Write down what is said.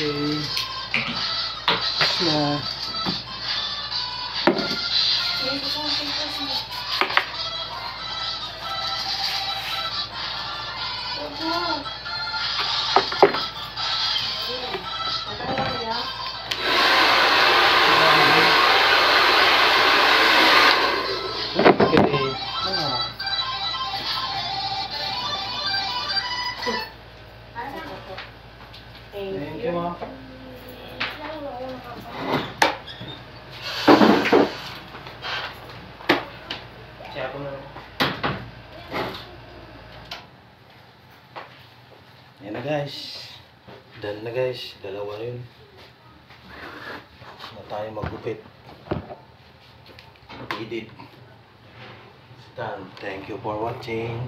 是吗？哥哥。Thank you, ma'am. Na. Yan na guys. Done na guys. Dalawa yun. Na tayo magupit. Edit. Done. Thank you for watching.